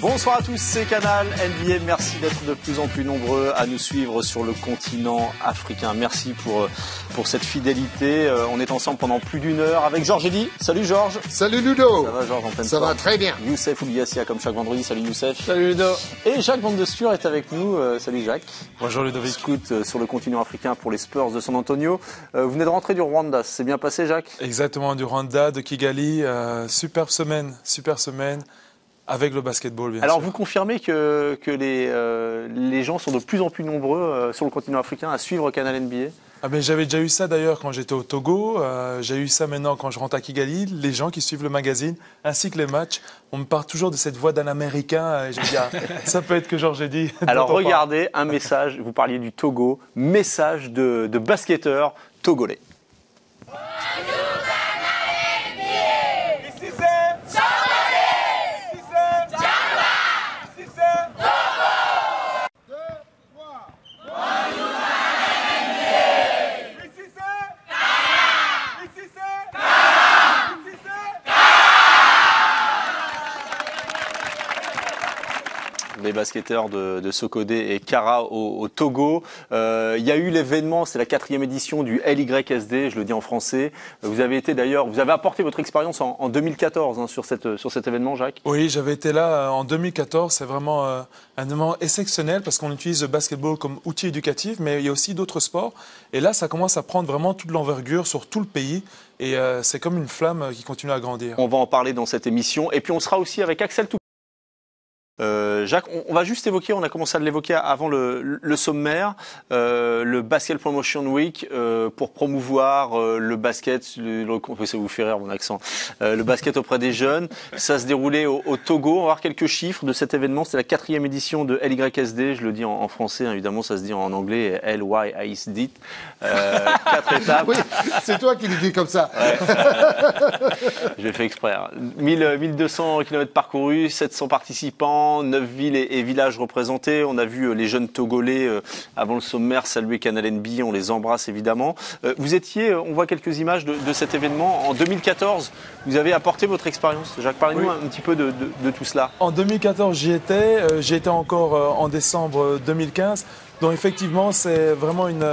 Bonsoir à tous, c'est Canal NBA. Merci d'être de plus en plus nombreux à nous suivre sur le continent africain. Merci pour, euh, pour cette fidélité. Euh, on est ensemble pendant plus d'une heure avec Georges Eddy. Salut Georges. Salut Ludo. Ça va Georges en pleine Ça forme va très bien. Youssef Ouliassia comme chaque vendredi. Salut Youssef. Salut Ludo. Et Jacques Van de Stur est avec nous. Euh, salut Jacques. Bonjour Ludovic. Scout sur le continent africain pour les Spurs de San Antonio. Euh, vous venez de rentrer du Rwanda. C'est bien passé Jacques? Exactement, du Rwanda, de Kigali. euh, superbe semaine, super semaine. Avec le basketball, bien Alors sûr. vous confirmez que, que les, euh, les gens sont de plus en plus nombreux euh, sur le continent africain à suivre Canal NBA Ah ben, J'avais déjà eu ça d'ailleurs quand j'étais au Togo. euh, J'ai eu ça maintenant quand je rentre à Kigali. Les gens qui suivent le magazine ainsi que les matchs, on me parle toujours de cette voix d'un Américain. Et je me dis, ah, ça peut être que Georges dit. dont Alors regardez un message, vous parliez du Togo, message de, de basketteur togolais. Ici c'est Ici c'est Ici c'est Ici c'est Ici c'est Ici c'est Les basketteurs de, de Sokodé et Kara au, au Togo. Euh, il y a eu l'événement, c'est la quatrième édition du LYSD, je le dis en français. Vous avez été d'ailleurs, vous avez apporté votre expérience en, en 2014 hein, sur, cette, sur cet événement, Jacques. Oui, j'avais été là euh, en 2014. C'est vraiment euh, un événement exceptionnel parce qu'on utilise le basketball comme outil éducatif, mais il y a aussi d'autres sports. Et là, ça commence à prendre vraiment toute l'envergure sur tout le pays. Et euh, c'est comme une flamme qui continue à grandir. On va en parler dans cette émission. Et puis on sera aussi avec Axel Tou. Jacques, on, on va juste évoquer, on a commencé à l'évoquer avant le, le sommaire, euh, le Basket Promotion Week euh, pour promouvoir euh, le basket, le, le- ça vous fait rire mon accent, euh, le basket auprès des jeunes. Ça se déroulait au, au Togo. On va voir quelques chiffres de cet événement. C'est la quatrième édition de LYSD. Je le dis en, en français, hein, évidemment, ça se dit en anglais. LYSD. Euh, quatre étapes. Oui, c'est toi qui le dis comme ça. l'ai fait exprès. hein. 1000, 1200 km parcourus, 700 participants, 9 villes et, et villages représentés. On a vu euh, les jeunes Togolais euh, avant le sommaire saluer Canal NB. On les embrasse évidemment. Euh, Vous étiez, on voit quelques images de, de cet événement en 2014. Vous avez apporté votre expérience. Jacques, parlez-nous Oui. un petit peu de, de- de tout cela. En 2014, j'y étais. euh, J'y étais encore en décembre euh, 2015. Donc effectivement, c'est vraiment une,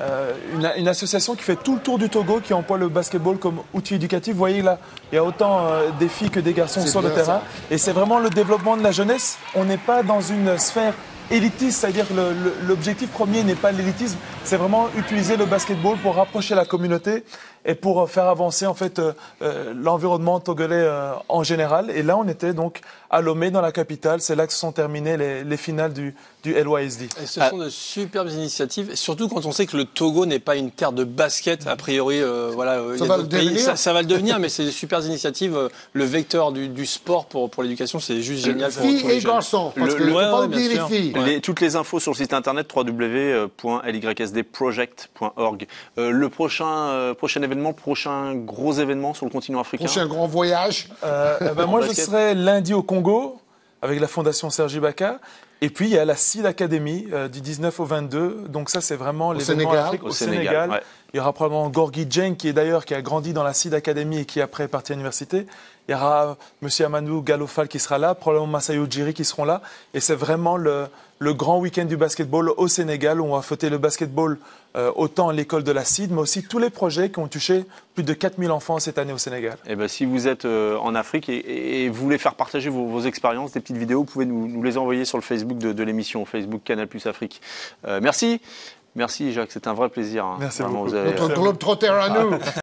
euh, une, une association qui fait tout le tour du Togo, qui emploie le basketball comme outil éducatif. Vous voyez là, il y a autant euh, des filles que des garçons sur le terrain. ça. Et c'est vraiment le développement de la jeunesse. On n'est pas dans une sphère élitiste, c'est-à-dire que le- le- l'objectif premier n'est pas l'élitisme, c'est vraiment utiliser le basketball pour rapprocher la communauté et pour euh, faire avancer en fait euh, euh, l'environnement togolais euh, en général. Et là, on était donc à Lomé, dans la capitale. C'est là que se sont terminées les, les finales du, du LYSD. Et ce sont de superbes initiatives, surtout quand on sait que le Togo n'est pas une terre de basket, a priori, euh, voilà, euh, il y a va le pays. Ça, ça va le devenir, mais c'est des superbes initiatives. Le vecteur du, du sport pour, pour l'éducation, c'est juste génial. Filles et garçons. Parce Le- que le- faut ouais, pas ouais, oublier bien les sûr. Les- toutes les infos sur le site internet www.lysdproject.org. Euh, le prochain, euh, prochain événement, prochain gros événement sur le continent africain. Prochain grand voyage. Euh, eh ben, moi, je serai lundi au Congo avec la Fondation Sergi Baka. Et puis, il y a la Seed Academy euh, du 19 au 22. Donc ça, c'est vraiment l'événement en Sénégal. Afrique, Au au, Sénégal, Sénégal. ouais. Il y aura probablement Gorgui Dieng, qui est d'ailleurs, qui a grandi dans la Seed Academy et qui après est parti à l'université. Il y aura M. Amadou Galofal qui sera là, probablement Masayo Djiri qui seront là. Et c'est vraiment le, le grand week-end du basketball au Sénégal où on va fêter le basketball euh, autant l'école de la CID, mais aussi tous les projets qui ont touché plus de 4000 enfants cette année au Sénégal. Eh ben, si vous êtes euh, en Afrique et, et vous voulez faire partager vos, vos expériences, des petites vidéos, vous pouvez nous, nous les envoyer sur le Facebook de, de l'émission, Facebook Canal Plus Afrique. Euh, merci. Merci Jacques, c'est un vrai plaisir. hein. Merci Vraiment, beaucoup. vous avez- Notre globe trotter à nous.